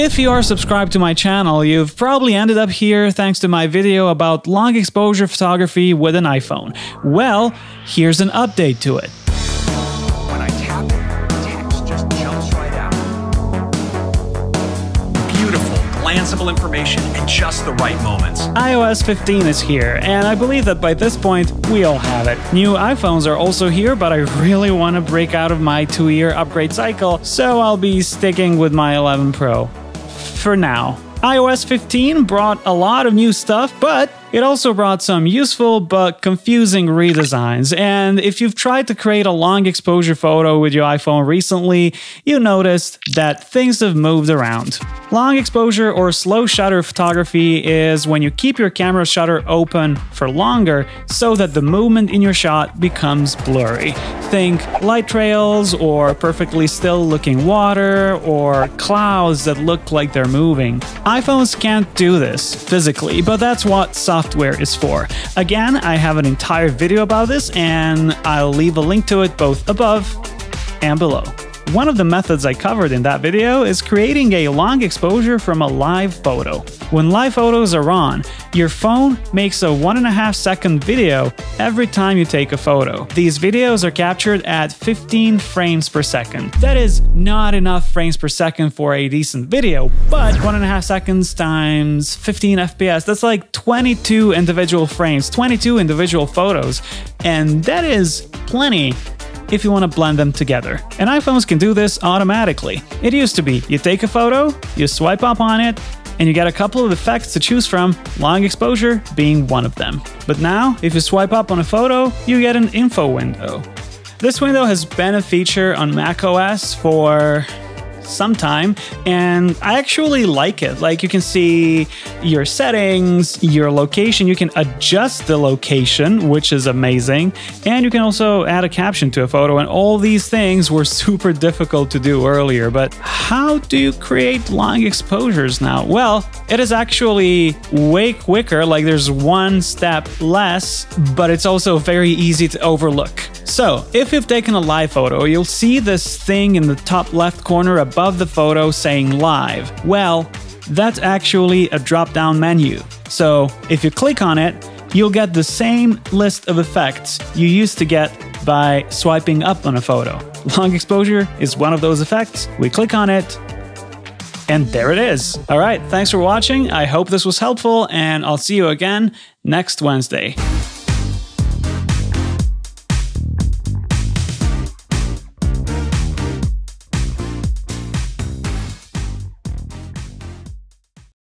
If you are subscribed to my channel, you've probably ended up here thanks to my video about long exposure photography with an iPhone. Well, here's an update to it. When I tap text just jumps right out. Beautiful, glanceable information at just the right moments. iOS 15 is here, and I believe that by this point, we all have it. New iPhones are also here, but I really want to break out of my two year upgrade cycle, so I'll be sticking with my 11 Pro. For now. iOS 15 brought a lot of new stuff, but it also brought some useful but confusing redesigns, and if you've tried to create a long exposure photo with your iPhone recently, you noticed that things have moved around. Long exposure or slow shutter photography is when you keep your camera shutter open for longer so that the movement in your shot becomes blurry. Think light trails or perfectly still looking water or clouds that look like they're moving. iPhones can't do this physically, but that's what software is for. Again, I have an entire video about this and I'll leave a link to it both above and below. One of the methods I covered in that video is creating a long exposure from a live photo. When live photos are on, your phone makes a one and a half second video every time you take a photo. These videos are captured at 15 frames per second. That is not enough frames per second for a decent video, but one and a half seconds times 15 FPS, that's like 22 individual frames, 22 individual photos, and that is plenty if you want to blend them together. And iPhones can do this automatically. It used to be you take a photo, you swipe up on it, and you get a couple of effects to choose from, long exposure being one of them. But now, if you swipe up on a photo, you get an info window. This window has been a feature on macOS for some time and I actually like it. Like you can see your settings, your location, you can adjust the location, which is amazing, and you can also add a caption to a photo and all these things were super difficult to do earlier. But how do you create long exposures now? Well, it is actually way quicker, like there's one step less, but it's also very easy to overlook. So, if you've taken a live photo, you'll see this thing in the top left corner above the photo saying live. Well, that's actually a drop down menu. So, if you click on it, you'll get the same list of effects you used to get by swiping up on a photo. Long exposure is one of those effects. We click on it, and there it is. All right, thanks for watching. I hope this was helpful, and I'll see you again next Wednesday.